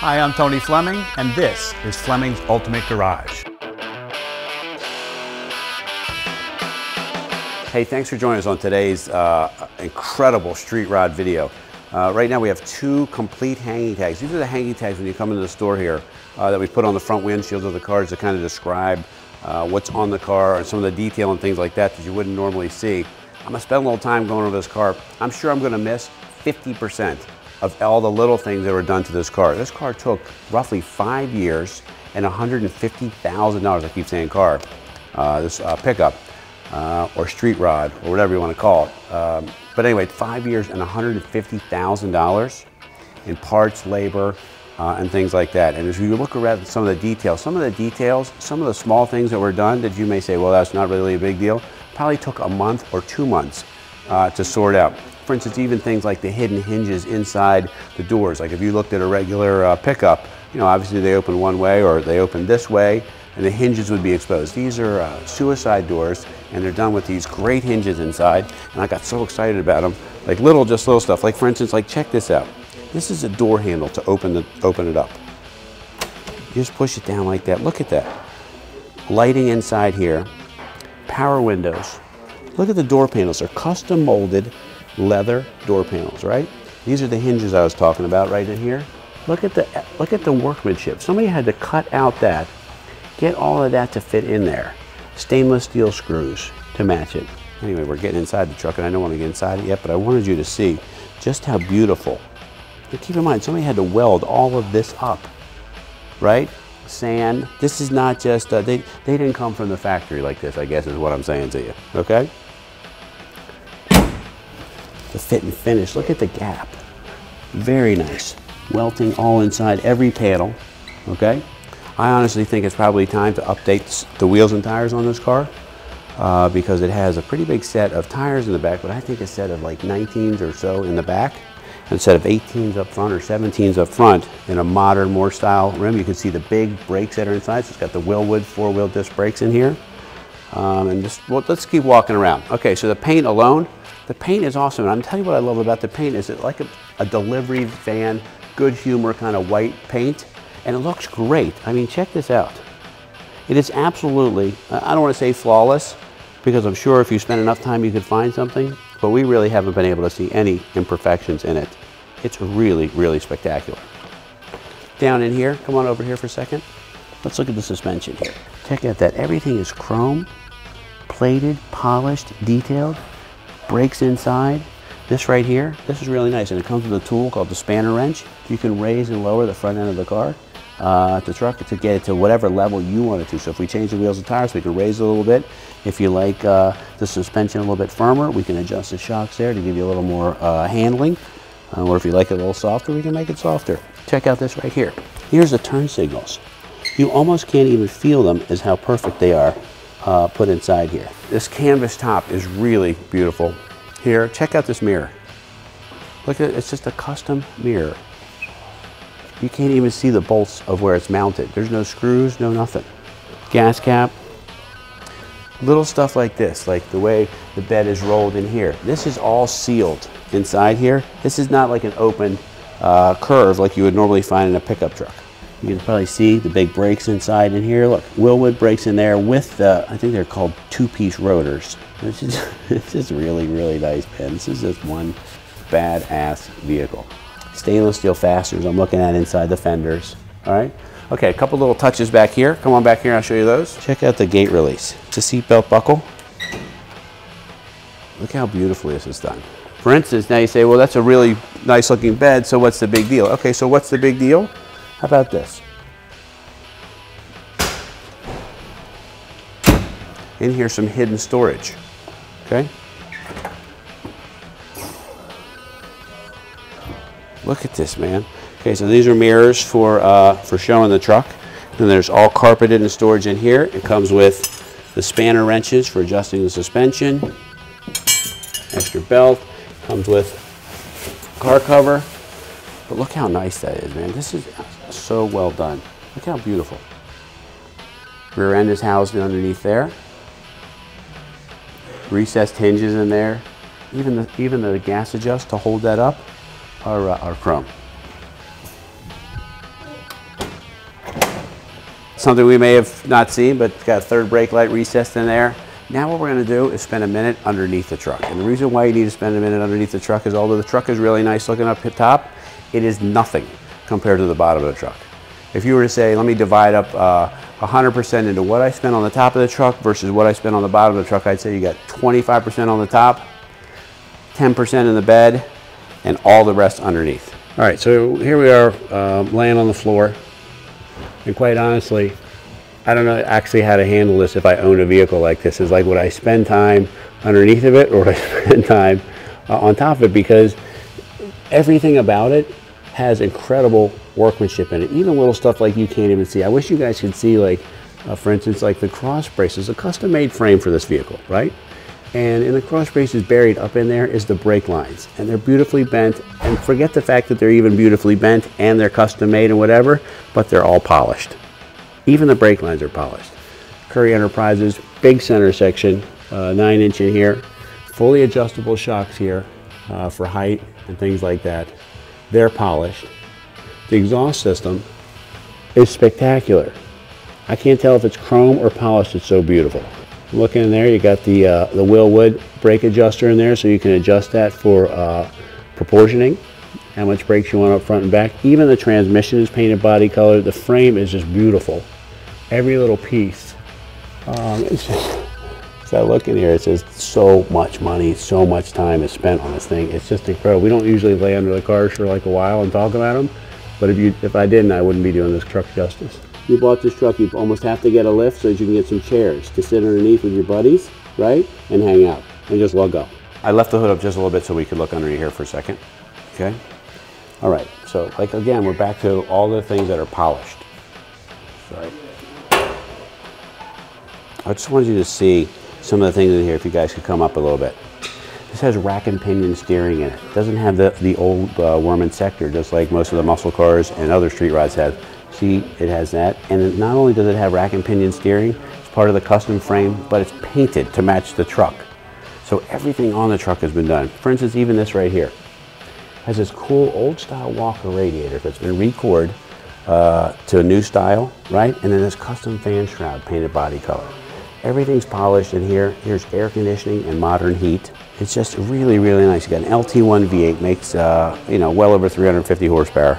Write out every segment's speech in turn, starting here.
Hi, I'm Tony Fleming, and this is Fleming's Ultimate Garage. Hey, thanks for joining us on today's uh, incredible street rod video. Uh, right now we have two complete hanging tags. These are the hanging tags when you come into the store here uh, that we put on the front windshield of the cars to kind of describe uh, what's on the car and some of the detail and things like that that you wouldn't normally see. I'm gonna spend a little time going over this car. I'm sure I'm gonna miss 50% of all the little things that were done to this car. This car took roughly five years and $150,000, I keep saying car, uh, this uh, pickup uh, or street rod or whatever you want to call it. Um, but anyway, five years and $150,000 in parts, labor, uh, and things like that. And as you look around some of the details, some of the details, some of the small things that were done that you may say, well, that's not really a big deal, probably took a month or two months uh, to sort out. For instance, even things like the hidden hinges inside the doors. Like if you looked at a regular uh, pickup, you know, obviously they open one way or they open this way and the hinges would be exposed. These are uh, suicide doors and they're done with these great hinges inside and I got so excited about them. Like little, just little stuff. Like for instance, like check this out. This is a door handle to open, the, open it up. You just push it down like that. Look at that. Lighting inside here. Power windows. Look at the door panels. They're custom molded leather door panels, right? These are the hinges I was talking about right in here. Look at the look at the workmanship. Somebody had to cut out that Get all of that to fit in there. Stainless steel screws to match it. Anyway, we're getting inside the truck and I don't want to get inside it yet, but I wanted you to see just how beautiful. But keep in mind, somebody had to weld all of this up, right? Sand. This is not just, uh, they, they didn't come from the factory like this, I guess is what I'm saying to you, okay? The fit and finish, look at the gap. Very nice. Welting all inside every panel, okay? I honestly think it's probably time to update the wheels and tires on this car uh, because it has a pretty big set of tires in the back, but I think a set of like 19s or so in the back instead of 18s up front or 17s up front in a modern, more style rim. You can see the big brakes that are inside. So it's got the Wilwood four-wheel disc brakes in here. Um, and just, well, let's keep walking around. Okay, so the paint alone, the paint is awesome. And I'm telling you what I love about the paint is it like a, a delivery van, good humor kind of white paint and it looks great. I mean, check this out. It is absolutely, I don't want to say flawless, because I'm sure if you spend enough time you could find something, but we really haven't been able to see any imperfections in it. It's really, really spectacular. Down in here, come on over here for a second. Let's look at the suspension here. Check out that everything is chrome, plated, polished, detailed, brakes inside, this right here, this is really nice, and it comes with a tool called the spanner wrench. You can raise and lower the front end of the car, uh, the truck, to get it to whatever level you want it to. So if we change the wheels and tires, we can raise it a little bit. If you like uh, the suspension a little bit firmer, we can adjust the shocks there to give you a little more uh, handling. Uh, or if you like it a little softer, we can make it softer. Check out this right here. Here's the turn signals. You almost can't even feel them as how perfect they are uh, put inside here. This canvas top is really beautiful here, check out this mirror. Look at it, it's just a custom mirror. You can't even see the bolts of where it's mounted. There's no screws, no nothing. Gas cap, little stuff like this, like the way the bed is rolled in here. This is all sealed inside here. This is not like an open uh, curve like you would normally find in a pickup truck. You can probably see the big brakes inside in here. Look, Wilwood brakes in there with the, I think they're called two-piece rotors. This is, it's just really, really nice, man. This is just one badass vehicle. Stainless steel fasteners I'm looking at inside the fenders, all right? Okay, a couple little touches back here. Come on back here, I'll show you those. Check out the gate release. It's a seatbelt buckle. Look how beautifully this is done. For instance, now you say, well, that's a really nice looking bed, so what's the big deal? Okay, so what's the big deal? How about this? In here, some hidden storage, okay? Look at this, man. Okay, so these are mirrors for, uh, for showing the truck. Then there's all carpeted and storage in here. It comes with the spanner wrenches for adjusting the suspension. Extra belt. Comes with car cover. But look how nice that is, man. This is so well done. Look how beautiful. Rear end is housed underneath there. Recessed hinges in there. Even the, even the gas adjust to hold that up are, uh, are chrome. something we may have not seen, but it's got a third brake light recessed in there. Now what we're gonna do is spend a minute underneath the truck. And the reason why you need to spend a minute underneath the truck is although the truck is really nice looking up top, it is nothing compared to the bottom of the truck. If you were to say, let me divide up uh, 100% into what I spent on the top of the truck versus what I spent on the bottom of the truck, I'd say you got 25% on the top, 10% in the bed, and all the rest underneath. All right, so here we are um, laying on the floor. And quite honestly, I don't know actually how to handle this if I own a vehicle like this. Is like, would I spend time underneath of it or would I spend time uh, on top of it? Because everything about it has incredible workmanship in it. Even little stuff like you can't even see. I wish you guys could see like, uh, for instance, like the cross braces, a custom made frame for this vehicle, right? And in the cross braces buried up in there is the brake lines. And they're beautifully bent. And forget the fact that they're even beautifully bent and they're custom made and whatever, but they're all polished. Even the brake lines are polished. Currie Enterprises, big center section, uh, nine inch in here, fully adjustable shocks here uh, for height and things like that. They're polished. The exhaust system is spectacular. I can't tell if it's chrome or polished, it's so beautiful. Look in there, you got the, uh, the Wilwood brake adjuster in there, so you can adjust that for uh, proportioning, how much brakes you want up front and back. Even the transmission is painted body color. The frame is just beautiful. Every little piece. Um, it's just, as I look in here, it says so much money, so much time is spent on this thing. It's just incredible. We don't usually lay under the cars for like a while and talk about them, but if you, if I didn't, I wouldn't be doing this truck justice you bought this truck, you almost have to get a lift so that you can get some chairs to sit underneath with your buddies, right? And hang out and just let go. I left the hood up just a little bit so we could look underneath here for a second. Okay. All right. So like again, we're back to all the things that are polished. So I just wanted you to see some of the things in here if you guys could come up a little bit. This has rack and pinion steering in it. it doesn't have the, the old uh, worm and sector, just like most of the muscle cars and other street rods have. See, it has that. And not only does it have rack and pinion steering, it's part of the custom frame, but it's painted to match the truck. So everything on the truck has been done. For instance, even this right here has this cool old style Walker radiator that's been recored uh, to a new style, right? And then this custom fan shroud painted body color. Everything's polished in here. Here's air conditioning and modern heat. It's just really, really nice. You got an LT1 V8, makes, uh, you know, well over 350 horsepower.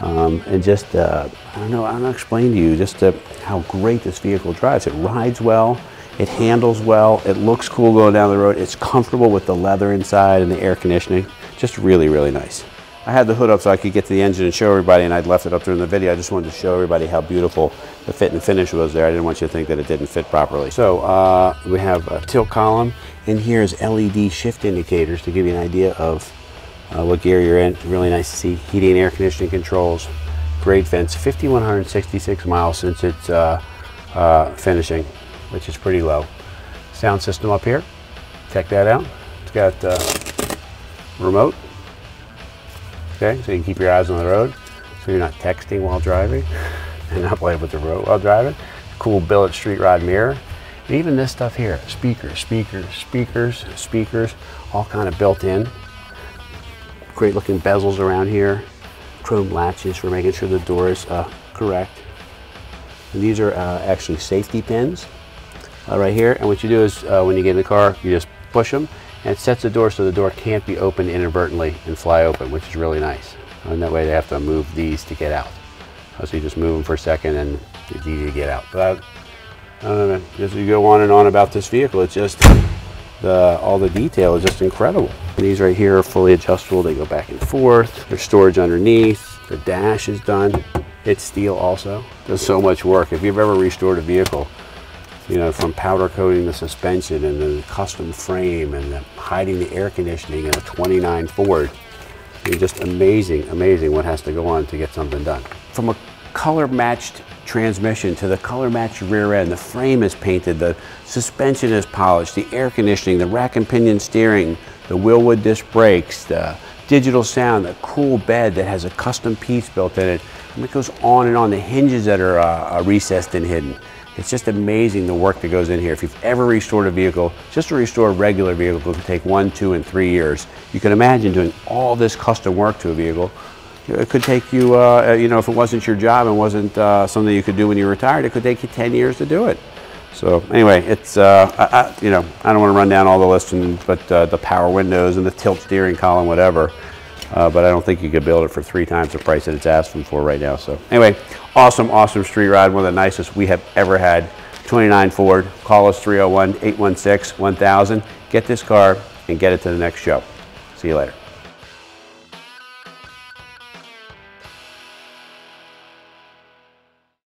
Um, and just, uh, I don't know, I don't explain to you just uh, how great this vehicle drives. It rides well, it handles well, it looks cool going down the road, it's comfortable with the leather inside and the air conditioning. Just really, really nice. I had the hood up so I could get to the engine and show everybody, and I'd left it up during the video. I just wanted to show everybody how beautiful the fit and finish was there. I didn't want you to think that it didn't fit properly. So uh, we have a tilt column. In here is LED shift indicators to give you an idea of uh, what gear you're in. Really nice to see. Heating and air conditioning controls. Great vents. 5,166 miles since it's uh, uh, finishing, which is pretty low. Sound system up here. Check that out. It's got uh, remote. Okay, so you can keep your eyes on the road, so you're not texting while driving and not playing with the road while driving. Cool billet street rod mirror. And even this stuff here, speakers, speakers, speakers, speakers, all kind of built in. Great looking bezels around here. Chrome latches for making sure the door is uh, correct. And these are uh, actually safety pins uh, right here. And what you do is uh, when you get in the car, you just push them and it sets the door so the door can't be opened inadvertently and fly open, which is really nice. And that way they have to move these to get out. Uh, so you just move them for a second and it's easy to get out. But I don't know, as you go on and on about this vehicle, it's just the, all the detail is just incredible. These right here are fully adjustable. They go back and forth. There's storage underneath. The dash is done. It's steel also. Does so much work. If you've ever restored a vehicle, you know, from powder coating the suspension and the custom frame and the hiding the air conditioning in a 29 Ford, it's just amazing, amazing what has to go on to get something done. From a color matched transmission to the color matched rear end. The frame is painted, the suspension is polished, the air conditioning, the rack and pinion steering, the Wilwood disc brakes, the digital sound, the cool bed that has a custom piece built in it. And it goes on and on. The hinges that are uh, recessed and hidden. It's just amazing the work that goes in here. If you've ever restored a vehicle, just to restore a regular vehicle can take one, two, and three years. You can imagine doing all this custom work to a vehicle It could take you, uh, you know, if it wasn't your job and wasn't uh, something you could do when you retired, it could take you 10 years to do it. So anyway, it's, uh, I, I, you know, I don't want to run down all the lists, and, but uh, the power windows and the tilt steering column, whatever. Uh, but I don't think you could build it for three times the price that it's asking for right now. So anyway, awesome, awesome street ride. One of the nicest we have ever had. 29 Ford. Call us 301-816-1000. Get this car and get it to the next show. See you later.